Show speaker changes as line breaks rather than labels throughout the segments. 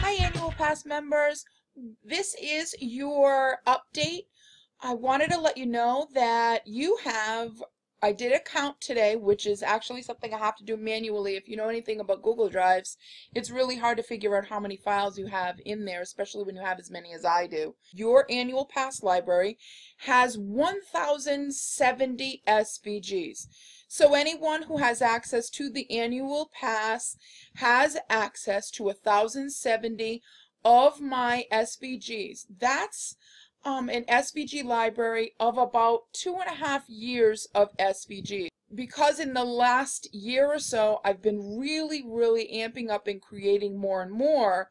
Hi Annual Pass members, this is your update. I wanted to let you know that you have, I did a count today, which is actually something I have to do manually. If you know anything about Google Drives, it's really hard to figure out how many files you have in there, especially when you have as many as I do. Your Annual Pass library has 1,070 SVGs. So anyone who has access to the annual pass has access to 1070 of my SVGs. That's um, an SVG library of about two and a half years of SVG. Because in the last year or so, I've been really, really amping up and creating more and more,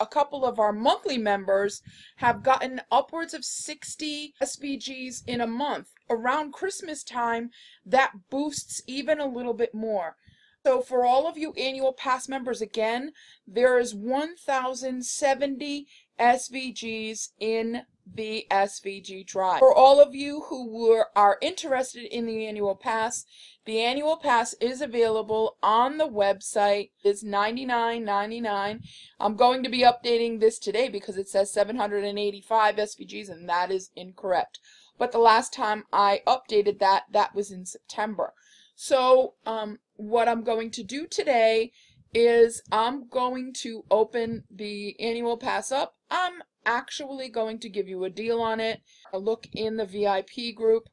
a couple of our monthly members have gotten upwards of 60 SVGs in a month. Around Christmas time, that boosts even a little bit more. So for all of you annual pass members, again, there is 1,070 SVGs in the SVG drive. For all of you who were, are interested in the annual pass, the annual pass is available on the website. It's $99.99. I'm going to be updating this today because it says 785 SVGs and that is incorrect. But the last time I updated that, that was in September. So um, what I'm going to do today is I'm going to open the annual pass up. I'm actually going to give you a deal on it. A look in the VIP group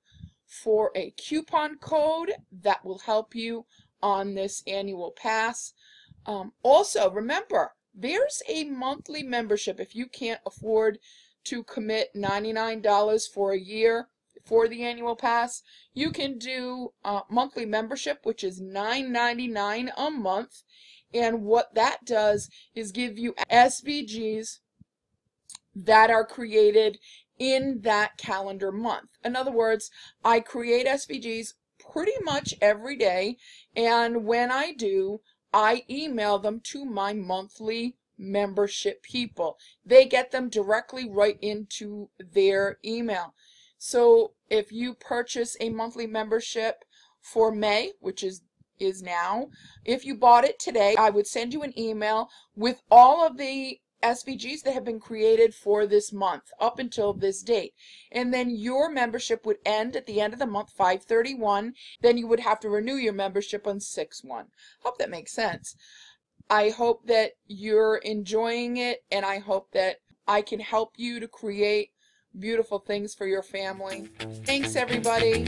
for a coupon code that will help you on this annual pass. Um, also, remember, there's a monthly membership if you can't afford to commit $99 for a year for the annual pass. You can do uh, monthly membership, which is $9.99 a month. And what that does is give you SVGs that are created in that calendar month. In other words, I create SVGs pretty much every day, and when I do, I email them to my monthly membership people. They get them directly right into their email. So if you purchase a monthly membership for May, which is is now, if you bought it today, I would send you an email with all of the SVGs that have been created for this month up until this date. And then your membership would end at the end of the month, 531. Then you would have to renew your membership on 6-1. Hope that makes sense. I hope that you're enjoying it and I hope that I can help you to create beautiful things for your family. Thanks everybody.